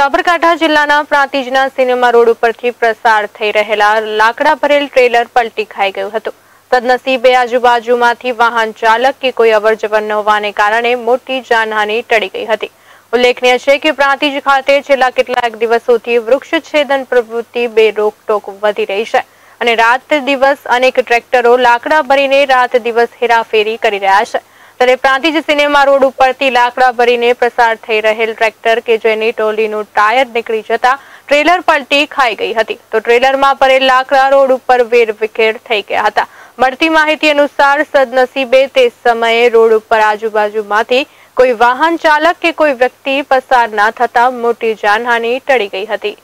સાબરકાંઠા જિલ્લાના પ્રાંતિજના cinema road ઉપરથી પ્રસાર થઈ રહેલા લાકડા ભરેલ ટ્રેલર પલટી ખાઈ ગયું હતું સદનસીબે આજુબાજુમાંથી વાહન ચાલક કે કોઈ અવરજવર ન હોવાને કારણે મોટી જાનહાની ટળી ગઈ હતી ઉલ્લેખનીય છે કે પ્રાંતિજ ખાતે છેલ્લા કેટલાક દિવસોથી વૃક્ષ છેદન પ્રવૃત્તિ બે રોકટોક વધી રહી છે અને રાત દિવસ અનેક ટ્રેક્ટરો લાકડા ભરીને રાત દિવસ હેરાફેરી કરી રહ્યા છે ત્યારે પ્રાંતિજ સિનેમા રોડ ઉપરથી લાકડા ભરીને પ્રસાર થઈ રહેલ ટ્રેક્ટર કે જેની ટોલીનું ટાયર નીકળી જતા ટ્રેલર પલટી ખાઈ ગઈ હતી તો ટ્રેલરમાં ભરેલ લાકડા રોડ ઉપર વેરવિખેર થઈ ગયા હતા મળતી માહિતી અનુસાર સદનસીબે તે સમયે રોડ ઉપર આજુબાજુમાંથી કોઈ વાહન ચાલક કે કોઈ વ્યક્તિ પસાર ના થતા મોટી જાનહાની ટળી ગઈ હતી